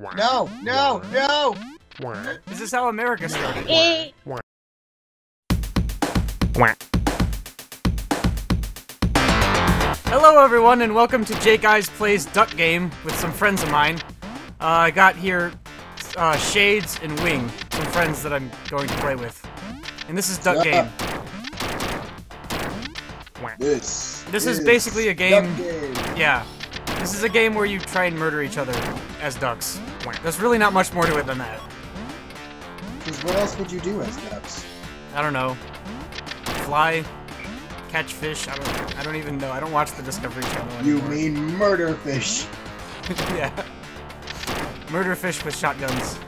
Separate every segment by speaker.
Speaker 1: No, no, no!
Speaker 2: This is how America started.
Speaker 3: Eh.
Speaker 2: Hello, everyone, and welcome to Jake Eyes Plays Duck Game with some friends of mine. Uh, I got here uh, Shades and Wing, some friends that I'm going to play with. And this is Duck
Speaker 1: Shut
Speaker 2: Game.
Speaker 1: This.
Speaker 2: This is basically a game-
Speaker 1: game.
Speaker 2: Yeah. This is a game where you try and murder each other as ducks. There's really not much more to it than that.
Speaker 1: Because what else would you do as ducks?
Speaker 2: I don't know. Fly, catch fish. I don't. I don't even know. I don't watch the Discovery Channel
Speaker 1: You mean murder fish.
Speaker 2: yeah. Murder fish with shotguns.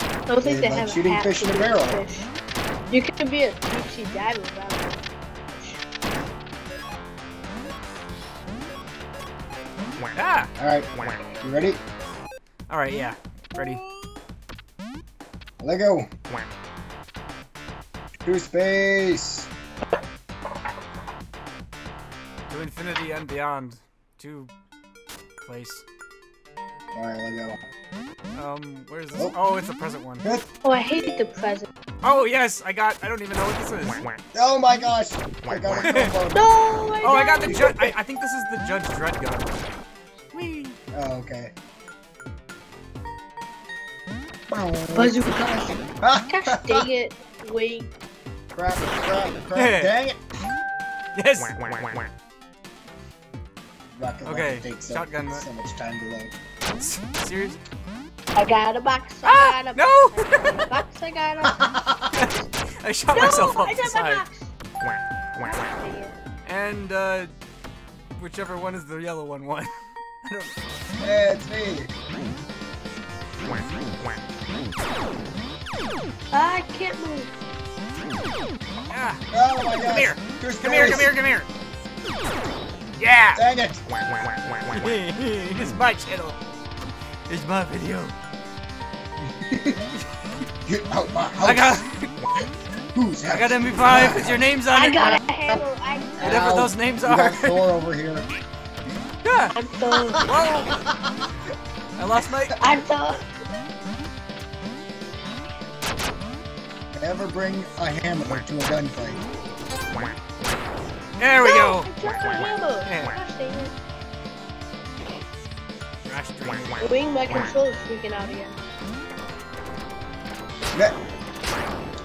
Speaker 3: I don't think
Speaker 1: They
Speaker 3: they
Speaker 1: like
Speaker 3: have
Speaker 1: shooting
Speaker 3: a hat
Speaker 1: fish in a barrel.
Speaker 3: Fish. You can be a deep sea diver without a
Speaker 2: Ah.
Speaker 1: Alright, you ready?
Speaker 2: All right. Yeah. Ready.
Speaker 1: Let go. To space.
Speaker 2: To infinity and beyond. To place.
Speaker 1: Alright, let go.
Speaker 2: Um. Where's this?
Speaker 1: Oh.
Speaker 2: Oh, it's a present one.
Speaker 3: Oh, I hate the present.
Speaker 2: Oh yes, I got. I don't even know what this is.
Speaker 1: Oh my gosh! I got a combo.
Speaker 3: No!
Speaker 2: Oh, I got the judge. I, I think this is the Judge Dredd gun. Whee!
Speaker 1: Oh, okay.
Speaker 3: Bazooka. Gosh dang it. Wait.
Speaker 1: crap, crap, crap. Dang it!
Speaker 2: Yes.
Speaker 1: Rocket
Speaker 2: Okay,
Speaker 1: Launcher takes so,
Speaker 2: shotgun.
Speaker 1: so much time to load.
Speaker 2: Serious?
Speaker 3: I got a box. I
Speaker 2: Ah!
Speaker 3: got a
Speaker 2: No!
Speaker 3: box. I got a box. I got a box.
Speaker 2: I shot
Speaker 3: no!
Speaker 2: myself
Speaker 3: I
Speaker 2: the
Speaker 3: got my
Speaker 2: side.
Speaker 3: box.
Speaker 2: And uh, whichever one is the yellow one won. I don't.
Speaker 1: Hey, it's me.
Speaker 3: I can't move.
Speaker 2: Ah,
Speaker 1: Oh my gosh.
Speaker 2: Come here.
Speaker 1: To
Speaker 2: come here, come here, come here. Yeah.
Speaker 1: Dang it!
Speaker 2: it's my channel. It's my video.
Speaker 1: Get out my house!
Speaker 2: I got,
Speaker 1: Who's
Speaker 2: I got MP5 with your names on
Speaker 3: I
Speaker 2: it.
Speaker 3: I got a hammer. I
Speaker 2: Whatever
Speaker 1: Ow.
Speaker 2: those names
Speaker 1: We
Speaker 2: are.
Speaker 1: got Thor over here.
Speaker 2: Yeah.
Speaker 3: I'm Thor.
Speaker 2: Whoa. I lost my.
Speaker 3: I'm Thor.
Speaker 1: Never bring a hammer to a gunfight.
Speaker 2: There we
Speaker 3: no,
Speaker 2: go.
Speaker 3: I my hammer.
Speaker 2: Yeah.
Speaker 3: Gosh dang it.
Speaker 2: Crash drain.
Speaker 3: Wing, my controller's freaking out again.
Speaker 1: That-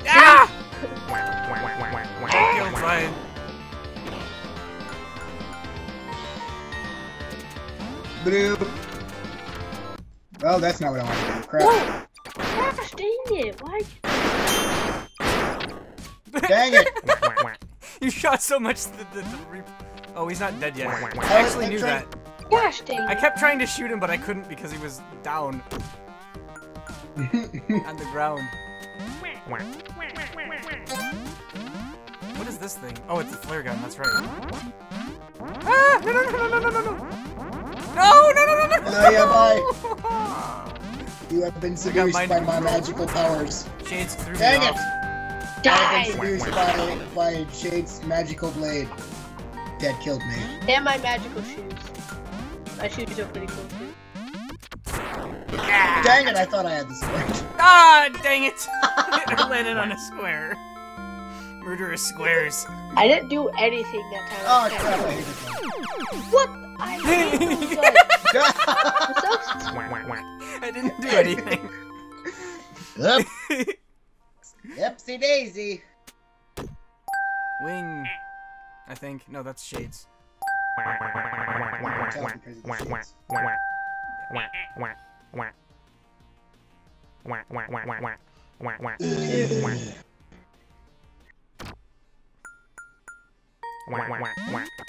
Speaker 2: Ah! Killed by.
Speaker 1: Bloop. Oh, that's not what I want to do. Crap.
Speaker 3: Whoa! Gosh dang it. Why?
Speaker 1: Dang it!
Speaker 2: you shot so much that the, the Oh, he's not dead yet. I actually knew that.
Speaker 3: Gosh dang it.
Speaker 2: I kept trying to shoot him, but I couldn't because he was down. on the ground. What is this thing? Oh, it's a flare gun, that's right. Ah! No, no, no, no, no, no, no! No, no, no, no, no!
Speaker 1: No,
Speaker 2: no
Speaker 1: you have been seduced by my magical powers.
Speaker 2: Shades through
Speaker 1: Dang it!
Speaker 2: Off.
Speaker 1: I've
Speaker 3: Die!
Speaker 1: been seduced by, by Shade's magical blade. That killed me.
Speaker 3: And my magical shoes. My shoes are pretty cool too.
Speaker 2: Ah!
Speaker 1: Dang it, I thought I had the sword.
Speaker 2: Ah! Dang it! I landed on a square. Murderous squares.
Speaker 3: I didn't do anything that time.
Speaker 1: Oh, crap, I hate this
Speaker 3: What? I hate those
Speaker 1: one.
Speaker 3: I'm so
Speaker 2: I didn't do anything.
Speaker 1: Oop. Yepsy daisy.
Speaker 2: Wing. I think. No, that's Shades.
Speaker 1: Tell because of the shades.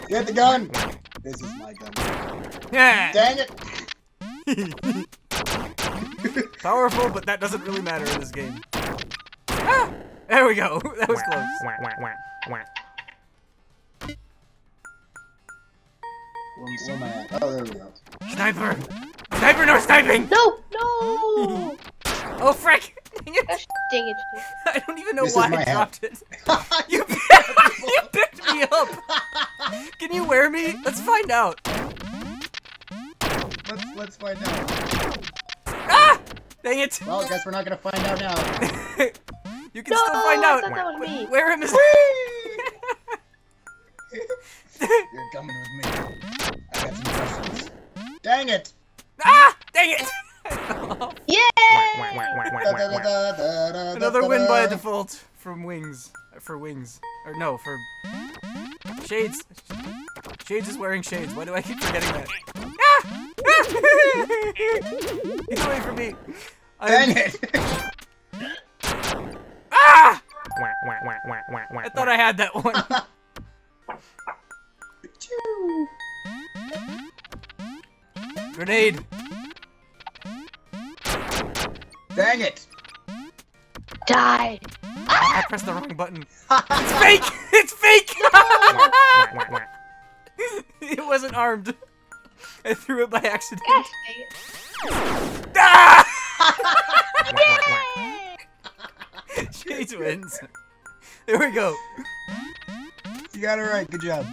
Speaker 1: Get the gun! This is my gun.
Speaker 2: Yeah!
Speaker 1: Dang it!
Speaker 2: Powerful, but that doesn't really matter in this game. Ah! There we go. That was close.
Speaker 1: Where, where am I? Oh, there we go.
Speaker 2: Sniper! Sniper, no sniping!
Speaker 3: No! No!
Speaker 2: Oh, frick! Dang it!
Speaker 3: Gosh dang it.
Speaker 2: I don't even know
Speaker 1: This
Speaker 2: why
Speaker 1: my
Speaker 2: I
Speaker 1: hat.
Speaker 2: dropped it. You, you picked me up! Can you wear me? Let's find out.
Speaker 1: let's let's find out. Ah!
Speaker 2: Dang it!
Speaker 1: Well, guess we're not gonna find out now.
Speaker 2: You can
Speaker 3: No,
Speaker 2: still find out.
Speaker 3: thought that me.
Speaker 2: Where am I?
Speaker 1: You're coming with me. I got some questions. Dang it!
Speaker 2: ah! Dang it!
Speaker 3: Yay!
Speaker 2: Another win by default from Wings. uh, For Wings. Or no, for Shades. Shades is wearing shades. Why do I keep forgetting that? Ah! Get away from me.
Speaker 1: Dang
Speaker 2: I'm,
Speaker 1: it!
Speaker 2: I thought I had that one. Grenade.
Speaker 1: Dang it!
Speaker 3: Die.
Speaker 2: I pressed the wrong button. It's fake! It's fake! it wasn't armed. I threw it by accident.
Speaker 3: Gosh dang
Speaker 2: Ah!
Speaker 3: it.
Speaker 2: Shades wins. There we go.
Speaker 1: You got it right. Good job.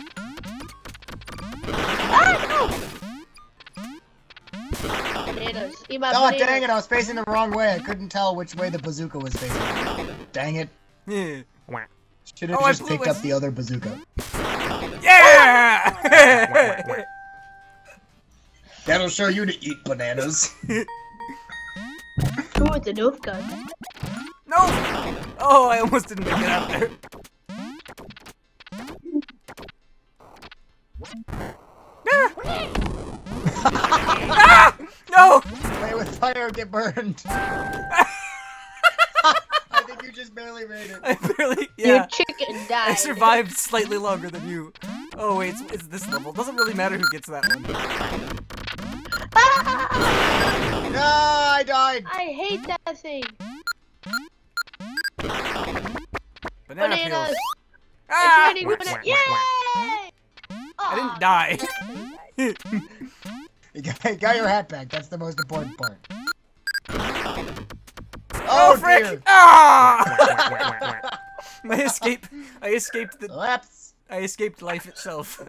Speaker 3: Bananas. Eat my
Speaker 1: Oh,
Speaker 3: bananas.
Speaker 1: dang it! I was facing the wrong way. I couldn't tell which way the bazooka was facing. Dang it!
Speaker 2: Yeah.
Speaker 1: Should have
Speaker 2: Oh, I
Speaker 1: just
Speaker 2: blew
Speaker 1: picked up the other bazooka.
Speaker 2: Yeah!
Speaker 1: That'll show you to eat bananas.
Speaker 3: Ooh, it's a Nerf gun.
Speaker 2: No! Oh, I almost didn't make it out there. Ah! No!
Speaker 1: Play with fire, get burned. I think you just barely made it.
Speaker 2: I barely, yeah.
Speaker 3: Your chicken died.
Speaker 2: I survived slightly longer than you. Oh wait, it's, it's this level. Doesn't really matter who gets that one.
Speaker 3: Ah!
Speaker 1: No, I died.
Speaker 3: I hate that thing.
Speaker 2: Banana
Speaker 3: Bananas.
Speaker 2: peels.
Speaker 3: It's
Speaker 2: Ah!
Speaker 3: raining bananas. Yay!
Speaker 2: I didn't die.
Speaker 1: You got, you got your hat back. That's the most important part.
Speaker 2: Oh,
Speaker 1: Oh,
Speaker 2: frick!
Speaker 1: dear.
Speaker 2: Ah! My escape. I escaped the.
Speaker 1: Laps
Speaker 2: I escaped life itself.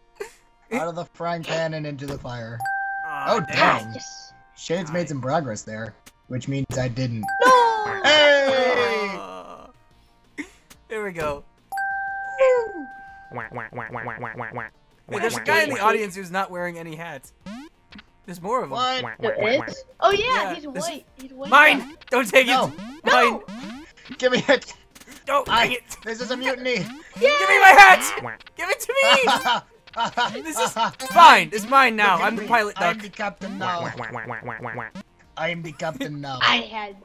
Speaker 1: out of the frying pan and into the fire.
Speaker 2: Aw,
Speaker 1: Oh, dang.
Speaker 3: Yes.
Speaker 1: Shades made some progress there, which means I didn't.
Speaker 3: No.
Speaker 1: Hey!
Speaker 2: Aw. There we go. Hey, there's a guy in the audience who's not wearing any hats. There's more of them.
Speaker 1: What?
Speaker 3: There is? Oh yeah,
Speaker 2: Yeah,
Speaker 3: he's
Speaker 2: this-
Speaker 3: white. He's white.
Speaker 2: Mine! Don't take
Speaker 1: No.
Speaker 2: it!
Speaker 3: No.
Speaker 2: Mine!
Speaker 1: Give me it!
Speaker 2: Don't
Speaker 1: I,
Speaker 2: take it!
Speaker 1: this is a mutiny!
Speaker 2: Give me my hat! Give it to me!
Speaker 1: this
Speaker 2: is Fine, it's mine now. I'm the pilot
Speaker 1: I'm the captain now. I am the captain now.
Speaker 3: I had.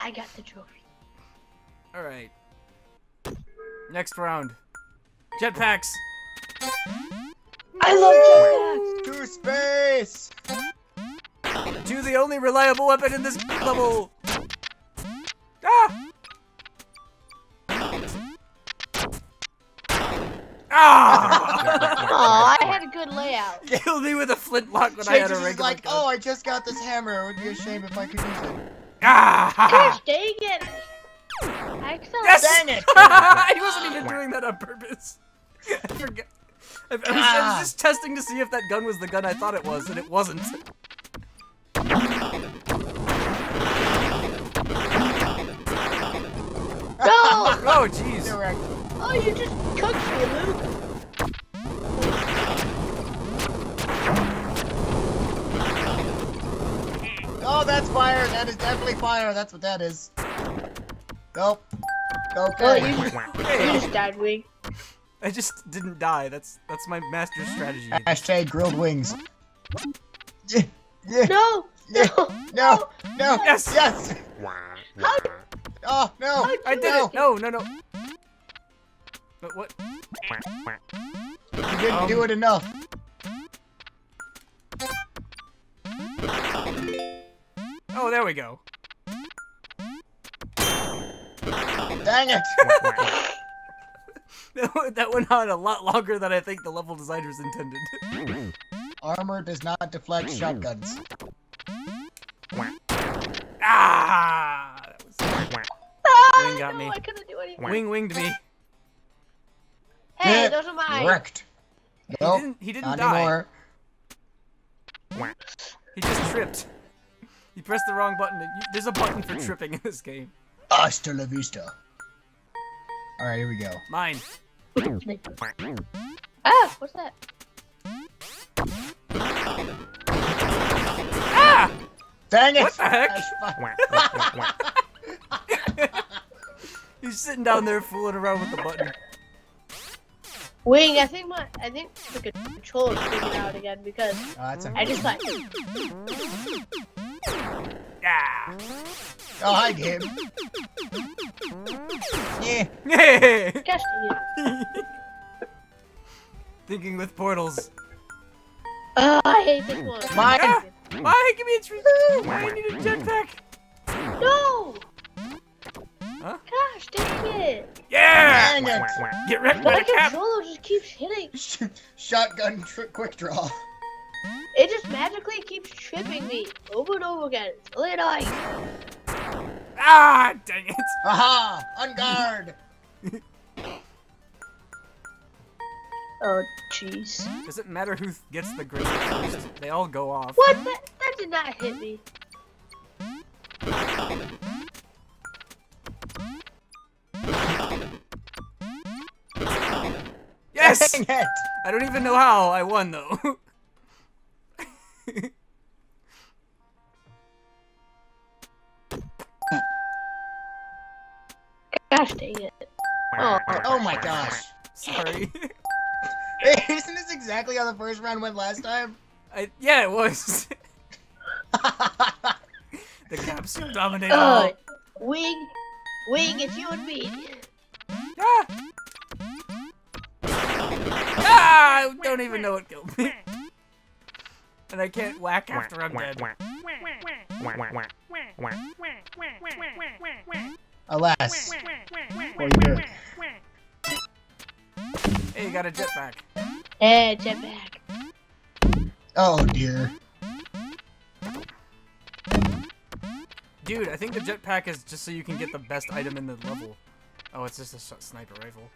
Speaker 3: I got the trophy.
Speaker 2: Alright. Next round. Jetpacks!
Speaker 3: I love jetpacks.
Speaker 1: To space!
Speaker 2: To the only reliable weapon in this level! Ah! Ah!
Speaker 3: Aw, I had a good layout.
Speaker 2: Killed me with a flintlock when I had a
Speaker 1: is just
Speaker 2: regular
Speaker 1: like,
Speaker 2: gun.
Speaker 1: oh, I just got this hammer. It would be a shame if I could use it.
Speaker 2: Ah!
Speaker 3: Gosh dang it. Excellent.
Speaker 2: Yes!
Speaker 1: Dang it!
Speaker 2: I wasn't even doing that on purpose. I forgot. I, I was, I
Speaker 1: Ah.
Speaker 2: was just testing to see if that gun was the gun I thought it was, and it wasn't.
Speaker 3: No!
Speaker 2: Oh, jeez.
Speaker 3: Oh, you just cooked me, Luke.
Speaker 1: Oh, that's fire. That is definitely fire. That's what that is. Nope.
Speaker 3: Go,
Speaker 1: Okay.
Speaker 3: you just, you
Speaker 2: Hey,
Speaker 3: just died, Wing.
Speaker 2: I just didn't die. That's that's my master strategy.
Speaker 1: Hashtag grilled wings. Yeah, yeah,
Speaker 3: No!
Speaker 1: yeah.
Speaker 3: No!
Speaker 1: No, no,
Speaker 2: Yes.
Speaker 1: yes.
Speaker 3: How,
Speaker 1: Oh, no.
Speaker 2: I
Speaker 3: you
Speaker 2: did
Speaker 1: No.
Speaker 2: it. No, no, no. But what?
Speaker 1: You didn't
Speaker 2: Um,
Speaker 1: do it enough.
Speaker 2: Oh, there we go.
Speaker 1: Dang it.
Speaker 2: That that went on a lot longer than I think the level designers intended.
Speaker 1: Armor does not deflect shotguns.
Speaker 2: ah! That was
Speaker 3: Ah,
Speaker 2: Wing got
Speaker 3: no,
Speaker 2: me.
Speaker 3: I couldn't do anything.
Speaker 2: wing winged me.
Speaker 3: Hey,
Speaker 1: Yeah,
Speaker 3: those are mine.
Speaker 1: Wrecked.
Speaker 2: He
Speaker 1: Nope.
Speaker 2: didn't. He didn't die.
Speaker 1: anymore.
Speaker 2: He just tripped. You pressed the wrong button. You, there's a button for tripping in this game.
Speaker 1: Hasta la vista. Alright, here we go.
Speaker 2: Mine.
Speaker 3: Ah, what's that?
Speaker 2: Ah!
Speaker 1: Dang it!
Speaker 2: What the heck? He's sitting down there fooling around with the button.
Speaker 3: Wing, I think my, I think the controller's figured out again because
Speaker 1: Oh, that's
Speaker 3: I just like,
Speaker 2: Ah!
Speaker 1: Oh, hi, game. Yeah.
Speaker 3: Gosh dang it.
Speaker 2: Thinking with portals.
Speaker 3: Oh, I hate this one.
Speaker 1: Mine.
Speaker 2: Ah! Why? Give me a treat. I need a jetpack.
Speaker 3: No!
Speaker 2: Huh?
Speaker 3: Gosh dang it!
Speaker 2: Yeah!
Speaker 1: Dang it.
Speaker 2: Get wrecked by
Speaker 3: My
Speaker 2: the cap.
Speaker 3: controller just keeps hitting.
Speaker 1: Shotgun tri- quick draw.
Speaker 3: It just magically keeps tripping me over and over again. It's really annoying.
Speaker 2: Ah! Dang it.
Speaker 1: Aha! On guard!
Speaker 3: Oh, jeez.
Speaker 2: Does it matter who gets the grenade first? They all go off.
Speaker 3: What? That, that did not hit me.
Speaker 2: Yes!
Speaker 1: Dang it!
Speaker 2: I don't even know how I won though.
Speaker 3: Gosh dang it. Oh,
Speaker 1: Oh my gosh.
Speaker 2: Sorry.
Speaker 1: Isn't this exactly how the first round went last time?
Speaker 2: I, yeah, it was. the capsule dominated
Speaker 3: uh,
Speaker 2: all.
Speaker 3: wing, wing, it's you and me.
Speaker 2: Ah! Ah! I don't even know what killed me. And I can't whack after I'm dead.
Speaker 1: Alas. For you.
Speaker 2: Hey, you got a jetpack.
Speaker 3: Hey, jetpack.
Speaker 1: Oh dear.
Speaker 2: Dude, I think the jetpack is just so you can get the best item in the level. Oh, it's just a sniper rifle.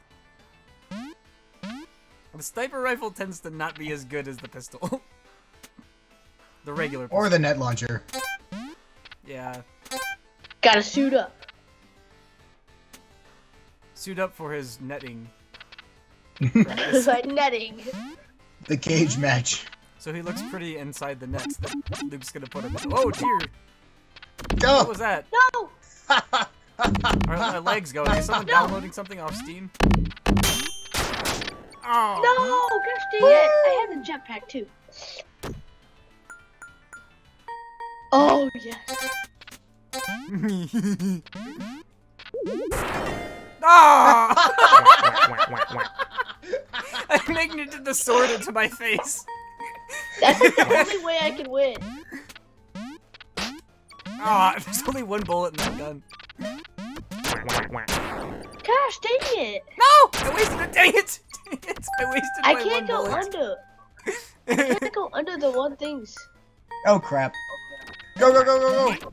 Speaker 2: The sniper rifle tends to not be as good as the pistol. the regular pistol.
Speaker 1: Or the net launcher.
Speaker 2: Yeah.
Speaker 3: Gotta suit up.
Speaker 2: Suit up for his netting.
Speaker 3: Like netting.
Speaker 1: The cage match.
Speaker 2: So he looks pretty inside the nets that Luke's gonna put him in. Oh, dear! No.
Speaker 1: What
Speaker 2: was that?
Speaker 3: No!
Speaker 2: Are my legs going? Is someone
Speaker 3: No.
Speaker 2: downloading something off Steam? Oh.
Speaker 3: No! Gosh dang it! I had the jetpack too. Oh yes.
Speaker 2: Ah! I magneted the sword into my face.
Speaker 3: That's the only way I can win.
Speaker 2: Ah, there's only one bullet in that gun.
Speaker 3: Gosh dang it!
Speaker 2: No! I wasted it. Dang it! Dang it! I wasted
Speaker 3: I
Speaker 2: my
Speaker 3: can't
Speaker 2: one
Speaker 3: go
Speaker 2: bullet.
Speaker 3: under. I can't go under the one things.
Speaker 1: Oh crap. Go, go, go, go, go!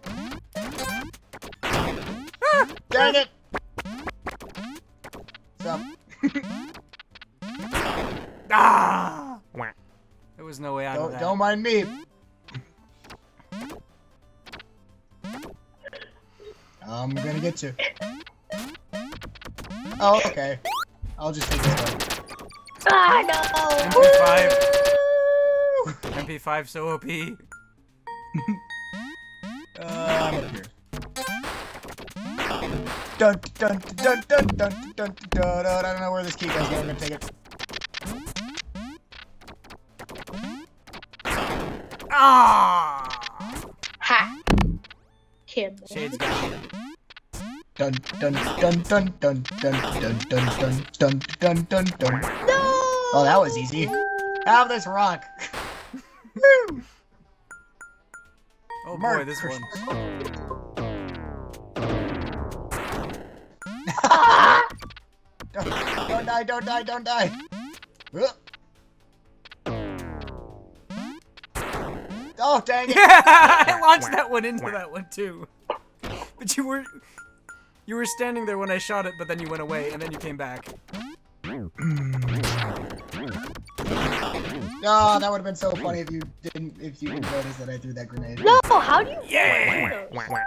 Speaker 2: Ah!
Speaker 1: Dang it! Stop.
Speaker 2: Ah! There was no way out
Speaker 1: Don't,
Speaker 2: that.
Speaker 1: don't mind me. I'm gonna get you. Oh, okay. I'll just take this one.
Speaker 3: Ah no!
Speaker 2: MP5. MP5 so OP.
Speaker 1: Uh, I'm up here. Dun dun dun dun dun dun dun dun dun. I don't know where this key goes, but I'm gonna take it.
Speaker 2: Ah!
Speaker 3: Ha! Kim.
Speaker 2: Shades got me.
Speaker 1: Dun dun dun dun dun dun dun dun dun dun dun dun dun.
Speaker 3: No!
Speaker 1: Oh, that was easy. Have this rock. Woo!
Speaker 2: Oh boy, this one.
Speaker 1: Don't die, don't die, don't die. Ugh. Oh, dang it.
Speaker 2: I launched that one into that one too. But you were you were standing there when I shot it, but then you went away and then you came back.
Speaker 1: Oh, that would have been so funny if you didn't if you didn't notice that I threw that grenade.
Speaker 3: No, how do you?
Speaker 2: Yeah.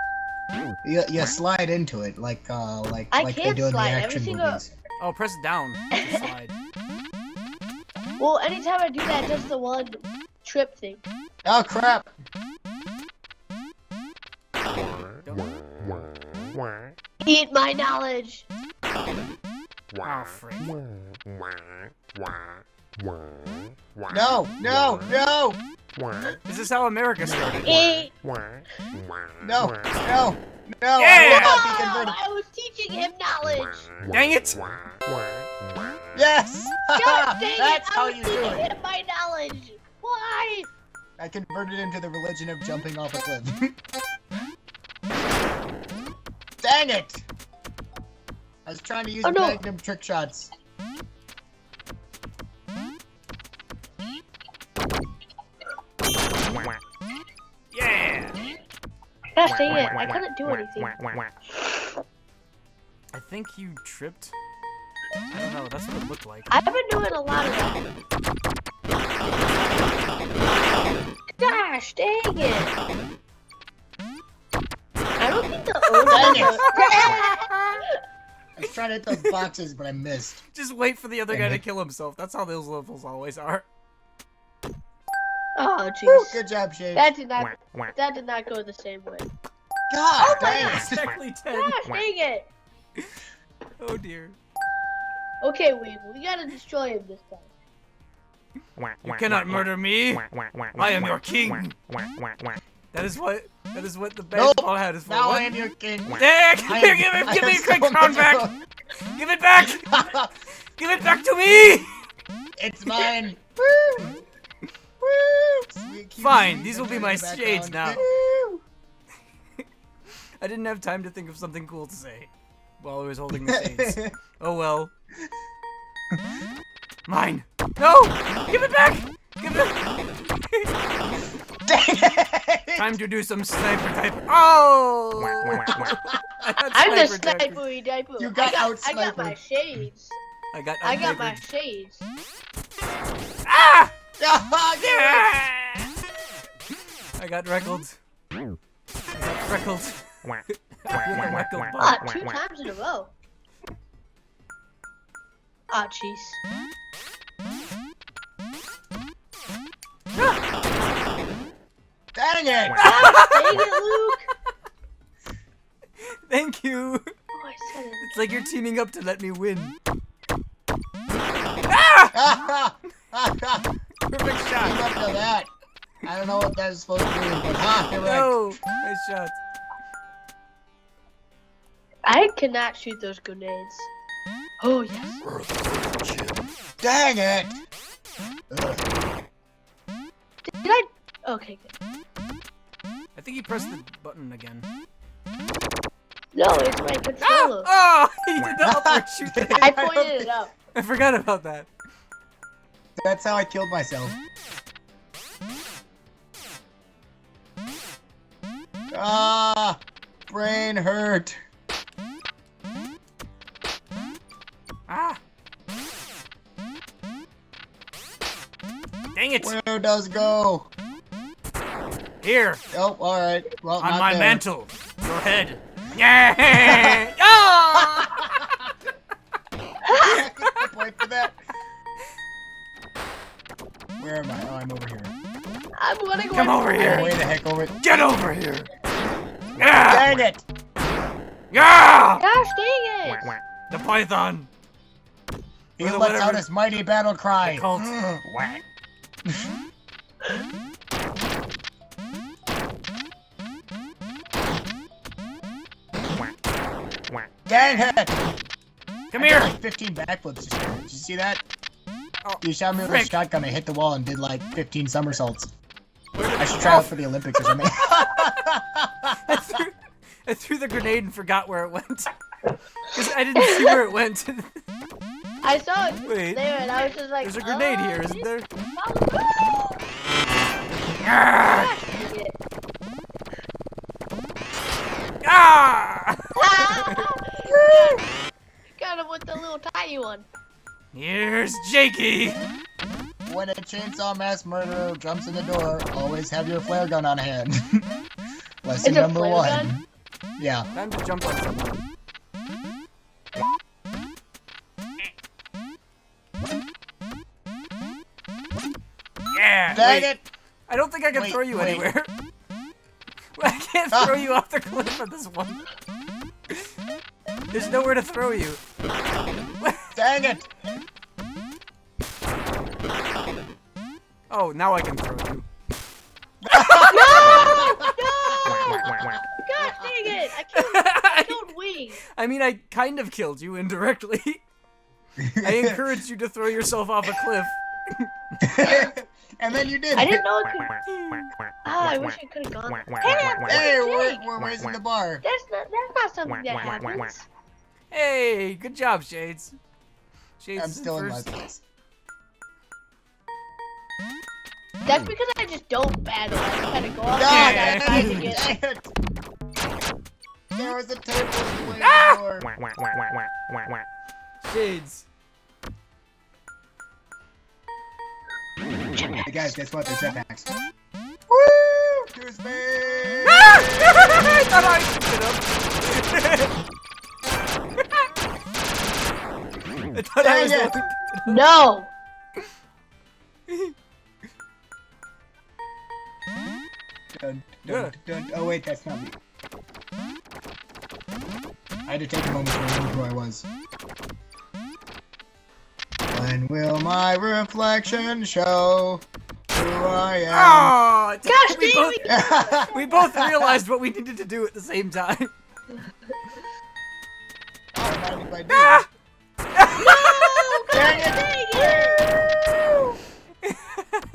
Speaker 1: You, you slide into it like uh like
Speaker 3: I
Speaker 1: like they do in the
Speaker 3: slide. Every
Speaker 1: action
Speaker 3: single-
Speaker 1: movies.
Speaker 2: Oh, press down. to Slide.
Speaker 3: Well, anytime I do that, it does the one trip thing.
Speaker 1: Oh crap!
Speaker 3: Eat my knowledge.
Speaker 2: Oh, frick.
Speaker 1: No, no, no,
Speaker 2: This is how America started. Eh.
Speaker 3: Eat.
Speaker 1: no, no, no! I
Speaker 2: Yeah!
Speaker 1: will not be
Speaker 3: Oh,
Speaker 1: converted.
Speaker 3: I was teaching him knowledge.
Speaker 2: Dang it!
Speaker 1: Yes!
Speaker 3: God dang
Speaker 1: That's
Speaker 3: it!
Speaker 1: how
Speaker 3: I was
Speaker 1: you do it.
Speaker 3: him my knowledge. Why?
Speaker 1: I converted him to the religion of jumping off a cliff. Dang it! I was trying to use
Speaker 3: Oh, no.
Speaker 1: magnum trick shots.
Speaker 3: Gosh dang it! I couldn't do anything.
Speaker 2: I think you tripped. I don't know, that's what it looked like.
Speaker 3: I've been doing a lot of that. Gosh dang it! I don't think the
Speaker 1: Dang
Speaker 3: owner.
Speaker 1: I was trying to hit those boxes, but I missed.
Speaker 2: Just wait for the other guy to kill himself. That's how those levels always are.
Speaker 3: Oh jeez.
Speaker 1: good job, Shade.
Speaker 3: That did not. That did not go the same way.
Speaker 1: God oh dang it!
Speaker 2: Exactly 10.
Speaker 3: Gosh dang it!
Speaker 2: Oh dear.
Speaker 3: Okay, we we gotta destroy him this time.
Speaker 2: You cannot murder me. I am your king. That is what that is what the
Speaker 1: Nope.
Speaker 2: baseball hat is for.
Speaker 1: Now
Speaker 2: What?
Speaker 1: I am your king.
Speaker 2: Dang! Give me, give me, give me a quick
Speaker 1: so
Speaker 2: crown back! Give it back! Give it back to me!
Speaker 1: it's mine.
Speaker 2: Fine, these will be my shades now. I didn't have time to think of something cool to say while I was holding the shades. Oh well. Mine. No! Give it back! Give it
Speaker 1: Dang it!
Speaker 2: Time to do some sniper type. Oh! I got
Speaker 3: I'm the
Speaker 2: sniper type.
Speaker 3: diaper.
Speaker 1: You got
Speaker 3: I got, I
Speaker 1: out-sniped.
Speaker 3: got my shades.
Speaker 2: I got.
Speaker 3: I got my shades.
Speaker 2: Ah!
Speaker 1: Get it!
Speaker 2: I got reckled. I got freckled. With a reckled butt.
Speaker 3: Ah, two times in a row. Ah, jeez.
Speaker 1: Dang it!
Speaker 3: Ah, dang it, Luke!
Speaker 2: Thank you.
Speaker 3: Oh, I said it.
Speaker 2: It's like you're teaming up to let me win.
Speaker 1: Ah!
Speaker 2: Perfect shot.
Speaker 1: up to that. I don't know what that is supposed to mean, but ha, you're right.
Speaker 2: No. Nice shot.
Speaker 3: I cannot shoot those grenades. Oh, yes.
Speaker 1: Dang it! Ugh.
Speaker 3: Did I? Okay, good.
Speaker 2: I think you pressed the button again.
Speaker 3: No, it's my controller. Ah!
Speaker 2: Oh, he did the upward shoot thing.
Speaker 3: I
Speaker 1: I
Speaker 3: pointed it
Speaker 1: think-
Speaker 3: up.
Speaker 2: I forgot about that.
Speaker 1: That's how I killed myself. Ah, brain hurt.
Speaker 2: Ah. Dang it.
Speaker 1: Where does go?
Speaker 2: Here,
Speaker 1: Oh, all right. Well,
Speaker 2: on my
Speaker 1: there.
Speaker 2: mantle. Your head. Yeah. Come over here.
Speaker 1: Way the heck over.
Speaker 2: Get over here. Yeah.
Speaker 1: Dang it!
Speaker 2: Yeah.
Speaker 3: Gosh dang it!
Speaker 2: The python.
Speaker 1: He lets
Speaker 2: whatever.
Speaker 1: out his mighty battle cry.
Speaker 2: The cult.
Speaker 1: Hmm. Dang it!
Speaker 2: Come
Speaker 1: I did
Speaker 2: here.
Speaker 1: like 15 backflips just. Did you see that?
Speaker 2: Oh,
Speaker 1: You shot me with a shotgun, I hit the wall and did like 15 somersaults. I should try out for the Olympics or something.
Speaker 2: I threw, I threw the grenade and forgot where it went. I didn't see where it went.
Speaker 3: I saw it
Speaker 2: Wait.
Speaker 3: there and I was just like,
Speaker 2: There's a grenade
Speaker 3: oh,
Speaker 2: here, isn't there? Ah!
Speaker 3: gosh dang it.
Speaker 2: Ah!
Speaker 3: Got him with the little tiny one.
Speaker 2: Here's Jakey.
Speaker 1: When a chainsaw mass murderer jumps in the door, always have your flare gun on hand. Lesson
Speaker 3: It's a
Speaker 1: number
Speaker 3: flare
Speaker 1: one.
Speaker 3: gun?
Speaker 1: Yeah.
Speaker 2: Time to jump on someone. Yeah!
Speaker 1: Dang
Speaker 2: wait,
Speaker 1: it!
Speaker 2: I don't think I can
Speaker 1: Wait,
Speaker 2: throw you
Speaker 1: wait.
Speaker 2: anywhere. I can't
Speaker 1: Ah.
Speaker 2: throw you off the cliff on this one. There's nowhere to throw you.
Speaker 1: Dang it!
Speaker 2: Oh, now I can throw you. No!
Speaker 3: God dang it! I killed, I killed Wing.
Speaker 2: I mean, I kind of killed you indirectly. I encouraged you to throw yourself off a cliff.
Speaker 1: and then you did.
Speaker 3: I didn't know it could. Ah, I wish I could have gone. Hey,
Speaker 1: Hey, we're, we're raising the bar.
Speaker 3: That's not. That's not something that happens.
Speaker 2: Hey, good job, Shades. Shades
Speaker 1: I'm
Speaker 2: is
Speaker 1: still in my
Speaker 2: first.
Speaker 1: place.
Speaker 3: That's because I just don't battle. I just kind of go off
Speaker 1: God,
Speaker 3: and I try to get.
Speaker 1: it! There was a table in
Speaker 2: Ah!
Speaker 1: of.
Speaker 2: Shades.
Speaker 1: Hey guys, guess what? There's jetpacks. Woo! To space!
Speaker 2: I thought I could get up. I thought I was
Speaker 1: Dang it.
Speaker 3: No.
Speaker 1: Dun, dun, dun. Oh wait, that's not me. I had to take a moment to remember who I was. When will my reflection show who I am?
Speaker 2: Oh,
Speaker 3: Gosh,
Speaker 2: we both, we both realized what we needed to do at the same time.
Speaker 1: Automatic
Speaker 2: Ah!
Speaker 3: No! God
Speaker 1: Dang
Speaker 3: dang
Speaker 1: it.
Speaker 3: it!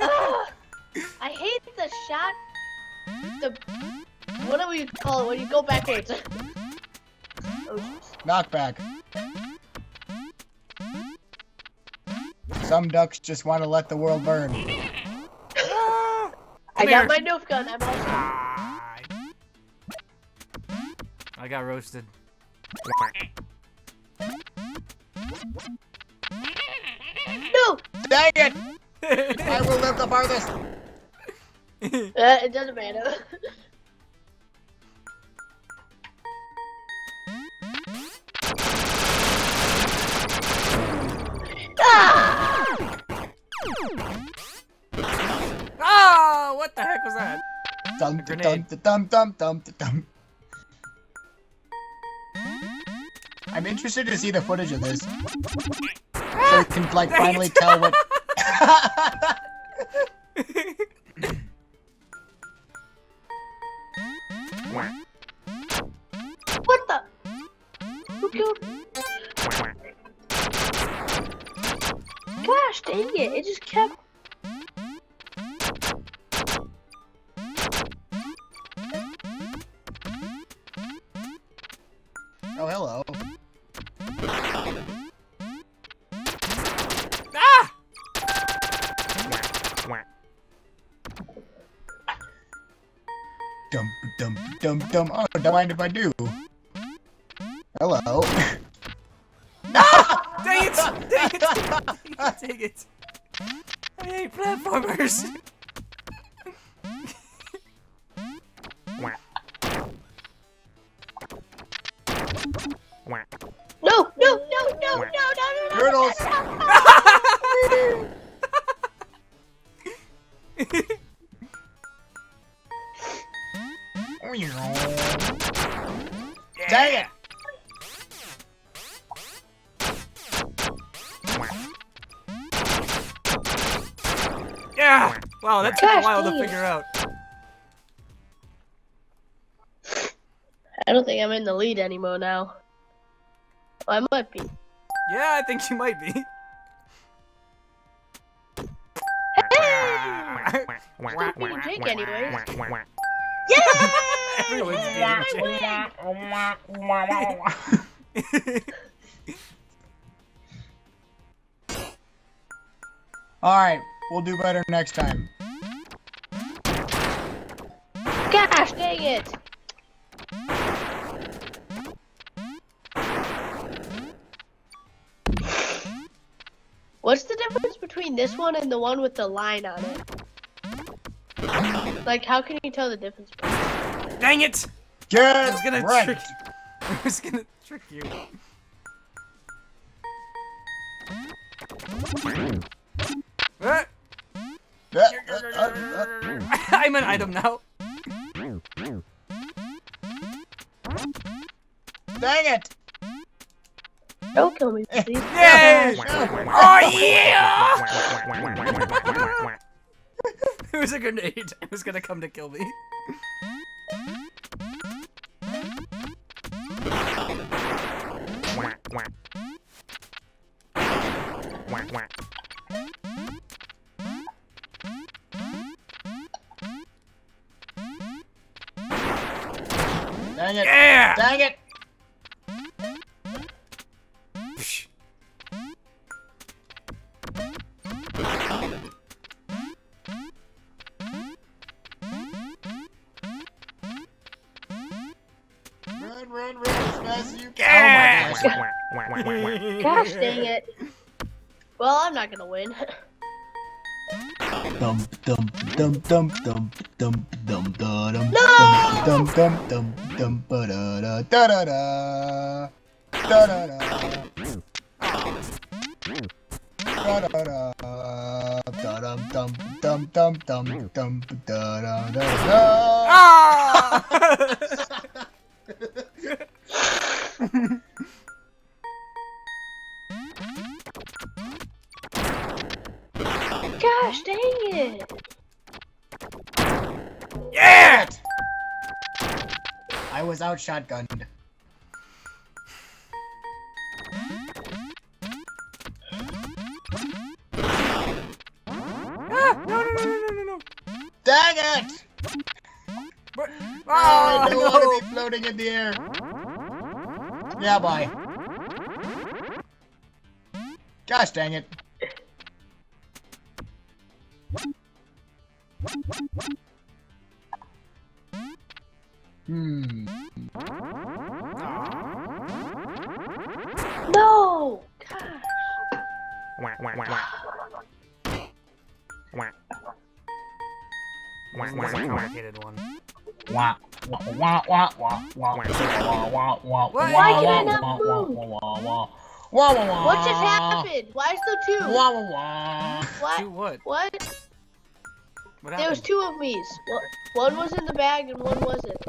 Speaker 3: I hate the shot. The what do you call it when you go backwards? Oh.
Speaker 1: Knockback. Some ducks just want to let the world burn.
Speaker 3: I got
Speaker 2: here.
Speaker 3: my Nerf gun. I'm awesome.
Speaker 2: I got roasted.
Speaker 3: No,
Speaker 1: Dang it! I will live the farthest.
Speaker 3: uh, it doesn't matter. ah!
Speaker 2: Ah, what the heck was that?
Speaker 1: Dum
Speaker 2: A
Speaker 1: dum dum dum dum dum dum. I'm interested to see the footage of this, so we can like finally tell what.
Speaker 3: What the? Who killed? Gosh dang it! It just kept.
Speaker 1: Dum. Oh, don't mind if I do. Hello.
Speaker 2: Dang it! Dang it! Dang it! I hate platformers! A
Speaker 3: Gosh,
Speaker 2: while to figure out.
Speaker 3: I don't think I'm in the lead anymore now. Well, I might be.
Speaker 2: Yeah, I think you might be.
Speaker 3: Hey!
Speaker 2: Wah,
Speaker 3: Still beating Jake anyways.
Speaker 2: Everyone's
Speaker 3: Yeah!
Speaker 2: beating
Speaker 3: I!
Speaker 1: Alright, we'll do better next time.
Speaker 3: Dang it! What's the difference between between this one and the one with the line on it? Like, how can you tell the difference?
Speaker 2: Dang it!
Speaker 1: Get
Speaker 2: I was gonna
Speaker 1: right.
Speaker 2: trick. I was gonna trick you. I'm an item now.
Speaker 1: Dang it!
Speaker 3: Don't kill me, please.
Speaker 2: Yay!
Speaker 1: Oh,
Speaker 2: Oh yeah! it was a grenade. It was gonna come to kill me.
Speaker 1: Dang
Speaker 3: gonna win.
Speaker 1: Dum dum dum dum dum dum dum da dum
Speaker 3: No!
Speaker 1: dum dum dum dum ba da da da da da da da da da da da da dum dum dum dum dum dum da da da da
Speaker 3: it.
Speaker 2: yeah!
Speaker 1: I was out shotgunned.
Speaker 2: Ah, no, no, no, no, no, no, no.
Speaker 1: Dang it!
Speaker 2: But-
Speaker 1: Oh, I don't want to be floating in the air. Yeah, bye. Gosh dang it. Hmm.
Speaker 3: No!
Speaker 2: Why
Speaker 3: can I not move? What just happened? Why is there two?
Speaker 2: What?
Speaker 3: What?
Speaker 2: What?
Speaker 3: What?
Speaker 2: What
Speaker 3: There was two of me's. One- One was in the bag and one wasn't.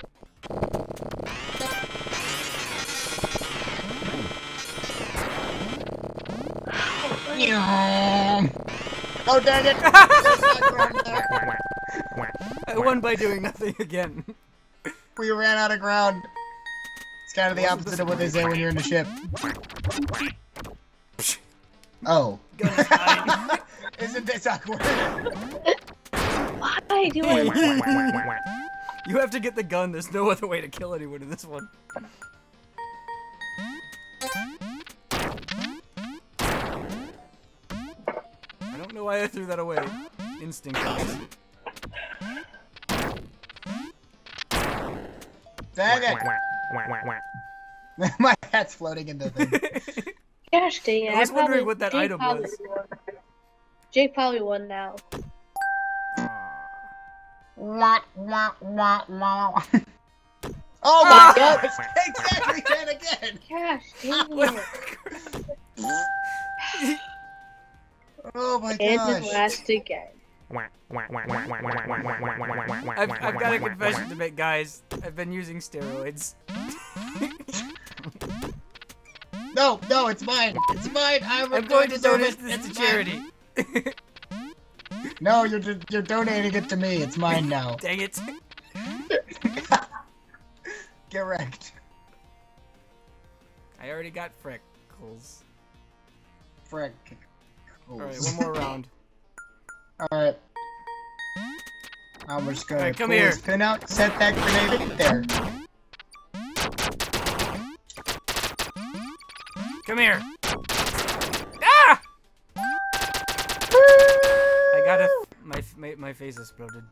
Speaker 1: Oh, dang it! There's not ground there.
Speaker 2: I won by doing nothing again.
Speaker 1: We ran out of ground. It's kind of the opposite of what they say when you're in the ship. Oh.
Speaker 2: Gun is mine.
Speaker 1: Isn't this awkward?
Speaker 3: Why do I?
Speaker 2: You have to get the gun. There's no other way to kill anyone in this one. I don't know why I threw that away. Instinct. guys.
Speaker 1: Dang it! My hat's floating in the thing.
Speaker 3: Gosh dang it.
Speaker 2: I was wondering
Speaker 3: probably-
Speaker 2: what that
Speaker 3: Jake
Speaker 2: item was.
Speaker 3: Jake probably won now.
Speaker 1: Wah, wah, wah, wah. Oh my
Speaker 3: Ah.
Speaker 1: gosh! Exactly that again!
Speaker 3: Gosh dang it.
Speaker 1: Oh my
Speaker 3: And it
Speaker 1: gosh!
Speaker 3: last again.
Speaker 2: I've, I've got a confession to make, guys. I've been using steroids.
Speaker 1: No, no, it's mine! It's mine! I'm,
Speaker 2: I'm going to donate this to charity.
Speaker 1: No, you're you're donating it to me. It's mine now.
Speaker 2: Dang it.
Speaker 1: Get wrecked.
Speaker 2: I already got freckles.
Speaker 1: Frick.
Speaker 2: Alright, one more round.
Speaker 1: Alright. I'm just gonna
Speaker 2: come
Speaker 1: pull
Speaker 2: here.
Speaker 1: this pin out, set that grenade in there.
Speaker 2: Come here. Got a. My, my, my face exploded.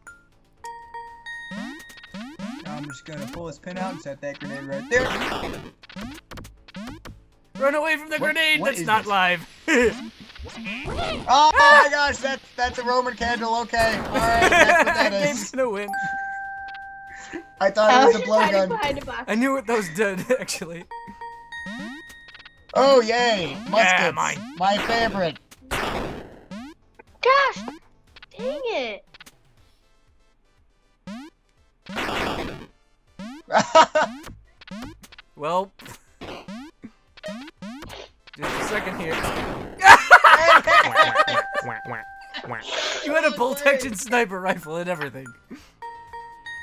Speaker 1: I'm just gonna pull this pin out and set that grenade right there.
Speaker 2: Run away from the
Speaker 1: What-
Speaker 2: grenade!
Speaker 1: what
Speaker 2: That's not
Speaker 1: this?
Speaker 2: live.
Speaker 1: Oh ah! my gosh, that's that's a Roman candle. Okay, all right, that's what that
Speaker 2: Game's
Speaker 1: is.
Speaker 2: gonna win.
Speaker 1: I thought
Speaker 3: I
Speaker 1: it
Speaker 3: was oh,
Speaker 1: was a blowgun.
Speaker 3: behind a box.
Speaker 2: I knew what those did, actually.
Speaker 1: Oh yay, muskets,
Speaker 2: mine.
Speaker 1: my favorite.
Speaker 3: Gosh, dang it.
Speaker 2: Well, just a second here. You had a bolt action sniper rifle and everything.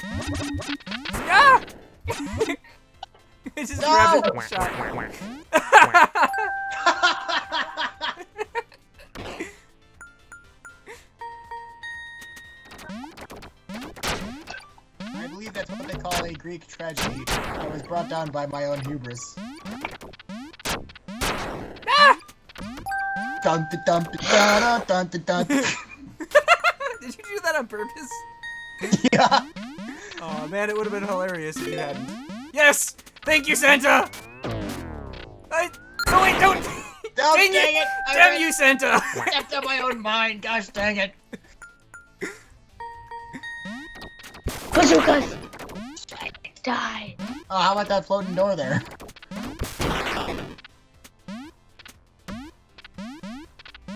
Speaker 2: Ah! I just grabbed it and shot.
Speaker 1: A Greek tragedy. I was brought down by my own hubris.
Speaker 2: Ah!
Speaker 1: Dun dun dun dun dun dun.
Speaker 2: Did you do that on purpose?
Speaker 1: yeah.
Speaker 2: Oh man, it would have been hilarious if you hadn't. Yes! Thank you, Santa! I. No, wait, don't!
Speaker 1: Oh,
Speaker 2: dang,
Speaker 1: dang
Speaker 2: it!
Speaker 1: it,
Speaker 2: Damn
Speaker 1: went-
Speaker 2: you, Santa!
Speaker 1: Stepped on my own mind. Gosh dang it.
Speaker 3: Bazookas. Die.
Speaker 1: Oh, how about that floating door there?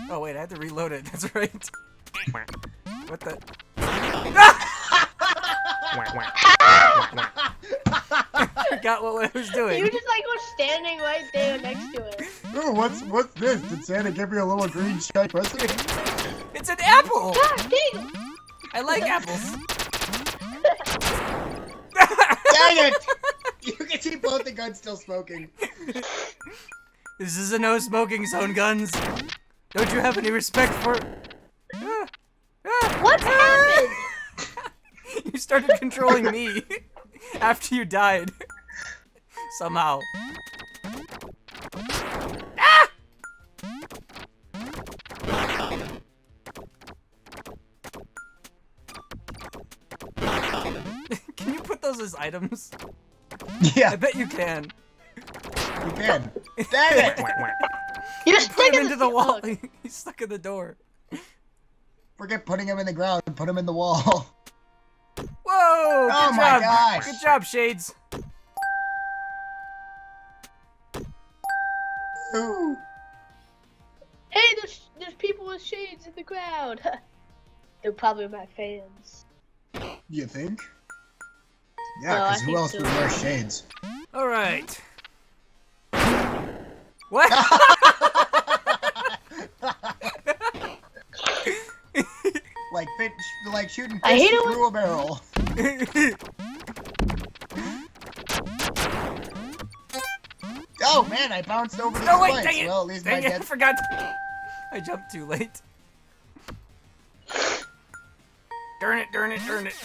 Speaker 2: Oh wait, I had to reload it. That's right. What the? I forgot what I was doing.
Speaker 3: You just like were standing right there next to it.
Speaker 1: Ooh, what's what's this? Did Santa give you a little green shiny present?
Speaker 2: It's an apple.
Speaker 3: Gosh, dang.
Speaker 2: I like apples.
Speaker 1: Dang it! You can see both the guns still smoking.
Speaker 2: This is a no smoking zone, guns. Don't you have any respect for? Ah, ah,
Speaker 3: What
Speaker 2: ah.
Speaker 3: happened?
Speaker 2: you started controlling me after you died. Somehow. Those as items?
Speaker 1: Yeah.
Speaker 2: I bet you can.
Speaker 1: you can. Dang it!
Speaker 3: You're
Speaker 2: Put him
Speaker 3: sticking
Speaker 2: into the wall. He's stuck in the door.
Speaker 1: Forget putting him in the ground put him in the wall.
Speaker 2: Whoa! Oh good
Speaker 1: Oh my
Speaker 2: job.
Speaker 1: gosh.
Speaker 2: Good job, Shades.
Speaker 1: Ooh.
Speaker 3: Hey, there's there's people with shades in the crowd. They're probably my fans.
Speaker 1: You think?
Speaker 3: No,
Speaker 1: Yeah,
Speaker 3: I
Speaker 1: because who else
Speaker 3: so.
Speaker 1: would wear shades?
Speaker 2: All right. What?
Speaker 1: like fit, like shooting
Speaker 3: I
Speaker 1: fish
Speaker 3: hate it
Speaker 1: through a barrel. Oh man, I bounced over the
Speaker 2: no, wait, dang it!
Speaker 1: Well, at least my
Speaker 2: dang it, I
Speaker 1: dead.
Speaker 2: forgot. I jumped too late. Darn it, darn it, darn it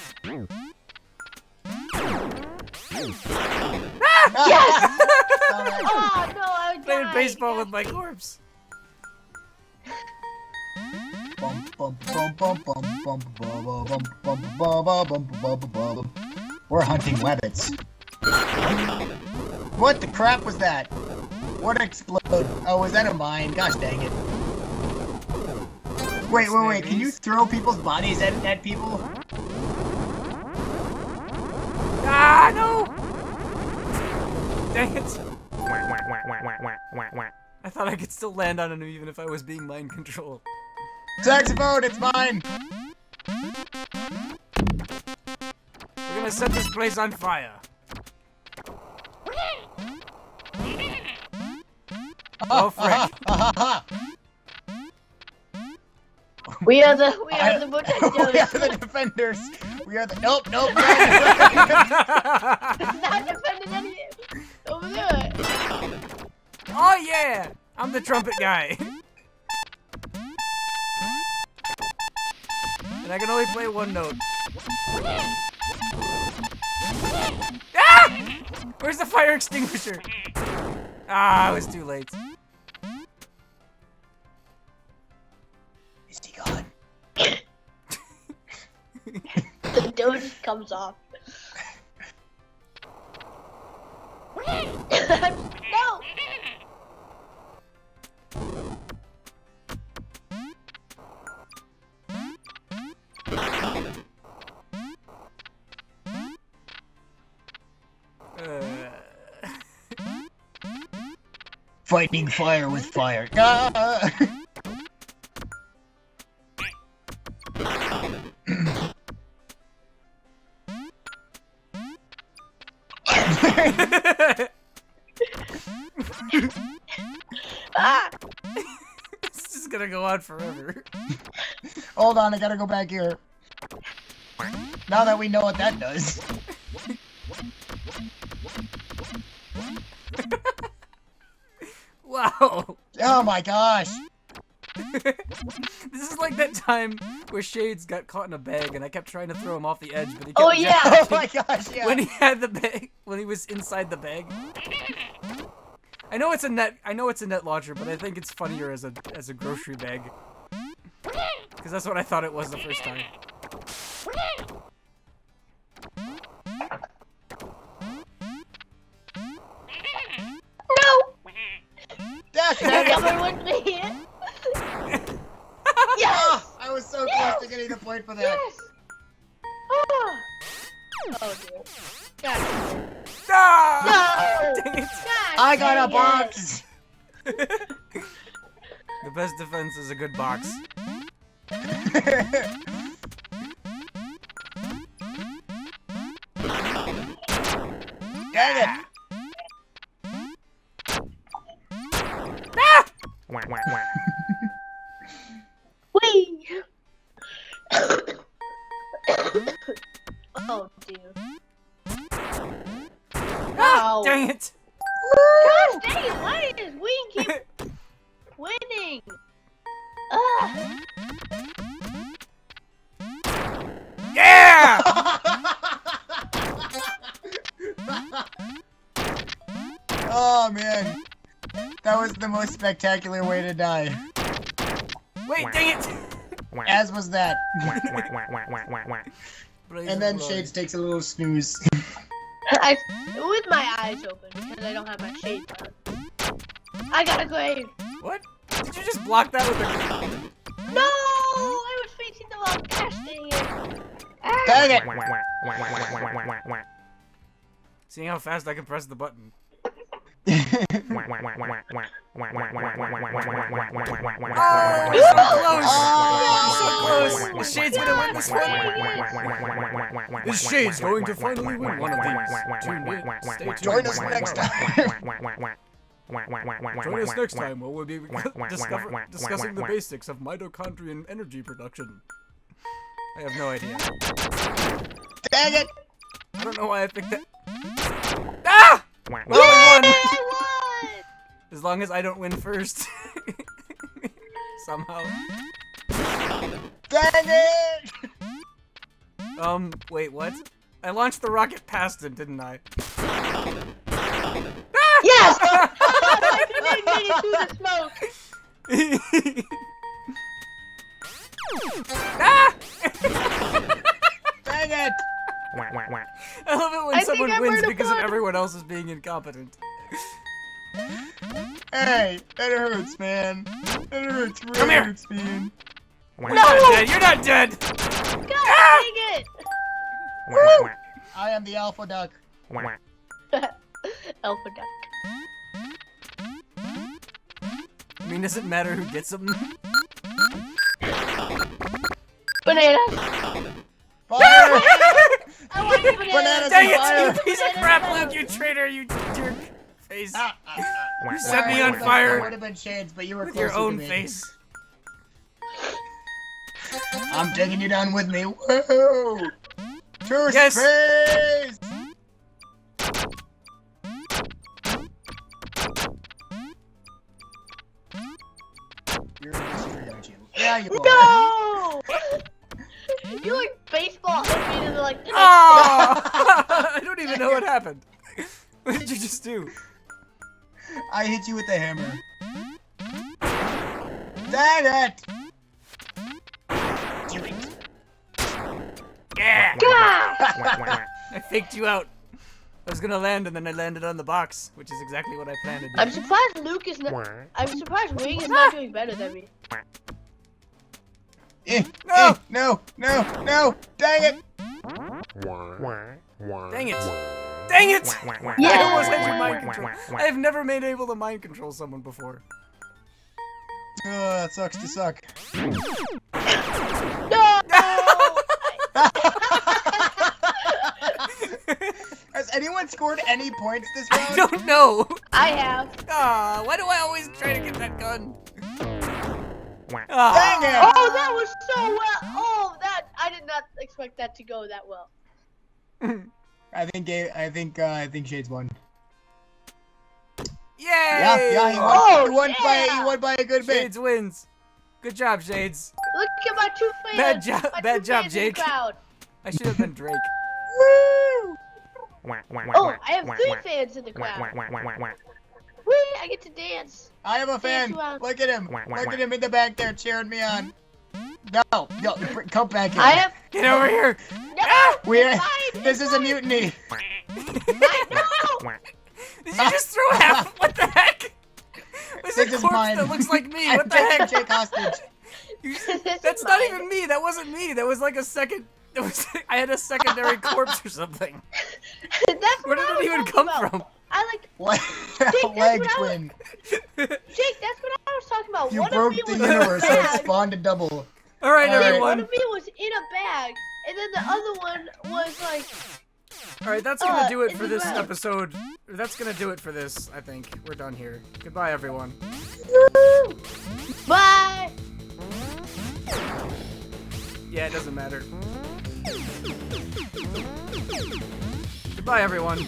Speaker 3: ah,
Speaker 1: yes!
Speaker 3: oh, no, I.
Speaker 2: Playing baseball with my corpse.
Speaker 1: We're hunting rabbits. What the crap was that? What exploded? Oh, was that a mine? Gosh dang it. Wait, wait, wait, can you throw people's bodies at, at people?
Speaker 2: Ah, no! Dang it. I thought I could still land on him even if I was being mind controlled.
Speaker 1: Saxophone, it's mine!
Speaker 2: We're gonna set this place on fire. Oh, frick.
Speaker 3: We are the we
Speaker 1: I-
Speaker 3: are the
Speaker 1: we are the defenders. We are the. Nope, nope. no.
Speaker 3: Not defending any over there.
Speaker 2: oh, yeah! I'm the trumpet guy. and I can only play one note. Ah! Where's the fire extinguisher? Ah, I was too late.
Speaker 3: comes off. no!
Speaker 1: Fighting fire with fire. Ah! Hold on, I gotta go back here. Now that we know what that does.
Speaker 2: Wow.
Speaker 1: Oh my gosh.
Speaker 2: this is like that time where Shades got caught in a bag and I kept trying to throw him off the edge, but he kept
Speaker 3: Oh, yeah.
Speaker 1: Oh my gosh, yeah.
Speaker 2: when he had the bag when he was inside the bag. I know it's a net I know it's a net launcher, but I think it's funnier as a as a grocery bag. Cause that's what I thought it was the first time.
Speaker 3: No!
Speaker 1: Dash,
Speaker 3: You're
Speaker 1: it.
Speaker 3: coming with me! yes!
Speaker 1: Ah, I was so close to getting the point for that.
Speaker 3: Yes! Oh, oh dear. God.
Speaker 2: Ah!
Speaker 3: No!
Speaker 2: Dang it.
Speaker 3: God
Speaker 1: I got a
Speaker 3: dang it.
Speaker 1: box.
Speaker 2: The best defense is a good box.
Speaker 1: Dang it.
Speaker 2: Ah!
Speaker 1: That was the most spectacular way to die.
Speaker 2: Wait, dang it!
Speaker 1: As was that. And then. Shades takes a little snooze.
Speaker 3: I, with my eyes open because I don't have my shades on. I got a grave.
Speaker 2: What? Did you just block that with a...
Speaker 3: No, I was facing the wrong gosh dang it. Ah.
Speaker 1: Dang it.
Speaker 2: Seeing how fast I can press the button. Oh, so close! So close! Is Shades gonna win this one? Is Shades going to finally win one of these? Tune in. Stay tuned.
Speaker 1: Join us next time.
Speaker 2: Join us next time where we'll be discover discussing the basics of mitochondrial energy production. I have no idea.
Speaker 1: Dang it.
Speaker 2: I don't know why I picked that. Ah! Well, I won. As long as I don't win first. Somehow.
Speaker 1: Dang it.
Speaker 2: Um, wait, what? I launched the rocket past him, didn't I?
Speaker 3: Yes! I made it through the smoke.
Speaker 2: ah!
Speaker 1: Dang it.
Speaker 2: I love it when
Speaker 3: I
Speaker 2: someone wins because of everyone else is being incompetent.
Speaker 1: Hey, that hurts, man. That hurts. Really
Speaker 2: Come here.
Speaker 1: hurts, man.
Speaker 2: You're not dead. You're not dead.
Speaker 3: God
Speaker 2: Ah!
Speaker 3: dang
Speaker 1: I am the alpha duck.
Speaker 3: it! Alpha duck.
Speaker 2: I mean, does it matter who gets them?
Speaker 3: Banana.
Speaker 1: Fire!
Speaker 3: I want banana.
Speaker 1: Bananas
Speaker 2: Dang it, you piece of crap, Luke, you traitor, you jerk face.
Speaker 1: Ah, ah, ah.
Speaker 2: You set me on
Speaker 1: that
Speaker 2: fire
Speaker 1: would have been Shades, but you were
Speaker 2: with
Speaker 1: closer
Speaker 2: your
Speaker 1: to
Speaker 2: own
Speaker 1: me.
Speaker 2: face.
Speaker 1: I'm taking you down with me. Whoa! To
Speaker 2: Yes.
Speaker 1: space! You're in history, aren't you? Yeah, you are.
Speaker 3: No! you like baseball hit me to the like.
Speaker 2: Oh! I don't even know what happened. What did you just do?
Speaker 1: I hit you with the hammer. Dang it! Do it.
Speaker 2: Yeah! I faked you out. I was gonna land and then I landed on the box, which is exactly what I planned to do.
Speaker 3: I'm surprised Luke is not. I'm surprised Wing is not doing better than me.
Speaker 1: Eh,
Speaker 2: No!
Speaker 1: eh, no, no, no! Dang it!
Speaker 2: Dang it. Dang it!
Speaker 3: Yeah.
Speaker 2: I almost had you mind control. I have never been able to mind control someone before.
Speaker 1: Uh, it sucks to suck.
Speaker 3: No!
Speaker 1: Has anyone scored any points this round?
Speaker 2: I don't know.
Speaker 3: I have.
Speaker 2: Ah, why do I always try to get that gun?
Speaker 1: Dang
Speaker 2: Ah,
Speaker 1: it!
Speaker 3: Oh, that was so well. Oh, that I did not expect that to go that well.
Speaker 1: I think Gabe, I think uh, I think Shades won.
Speaker 2: yay!
Speaker 1: Yeah, yeah, he won.
Speaker 3: Oh,
Speaker 1: he won by
Speaker 3: yeah.
Speaker 1: he won by a good bit.
Speaker 2: Shades wins. Good job, Shades.
Speaker 3: Look at my two fans.
Speaker 2: Bad job-
Speaker 3: my
Speaker 2: bad
Speaker 3: two
Speaker 2: job,
Speaker 3: fans in
Speaker 2: Jake. I should have been Drake.
Speaker 1: Woo!
Speaker 3: Oh, I have three fans in the crowd. Whee! I get to dance.
Speaker 1: I have a fan. Look at him. Look at him in the back there cheering me on. No, no, come back here.
Speaker 3: I have.
Speaker 2: Get over here.
Speaker 3: Ah, no!
Speaker 1: We're,
Speaker 3: mine,
Speaker 1: this
Speaker 3: it's
Speaker 1: is a mutiny.
Speaker 3: Mine, no!
Speaker 2: Did you just throw half? What the heck? There's
Speaker 1: This
Speaker 2: a
Speaker 1: is
Speaker 2: corpse
Speaker 1: mine.
Speaker 2: that looks like me. What the heck?
Speaker 1: Jake hostage.
Speaker 2: You- That's not even me. That wasn't me. That was like a second. It was. I had a secondary corpse or something.
Speaker 3: That's
Speaker 2: Where did it even come
Speaker 3: about.
Speaker 2: from?
Speaker 3: I like
Speaker 1: Leg, leg
Speaker 3: what I
Speaker 1: twin.
Speaker 3: Jake. That's what I was talking about.
Speaker 1: You
Speaker 3: one
Speaker 1: broke
Speaker 3: of
Speaker 1: the
Speaker 3: was
Speaker 1: universe,
Speaker 3: in
Speaker 1: so
Speaker 3: a
Speaker 1: it spawned a double.
Speaker 2: All right,
Speaker 1: All right.
Speaker 2: everyone.
Speaker 3: One of me was in a bag, and then the other one was like.
Speaker 2: All right, that's gonna
Speaker 3: uh,
Speaker 2: do it for this
Speaker 3: round.
Speaker 2: episode. That's gonna do it for this. I think we're done here. Goodbye, everyone.
Speaker 3: Bye.
Speaker 2: Yeah, it doesn't matter. Goodbye, everyone.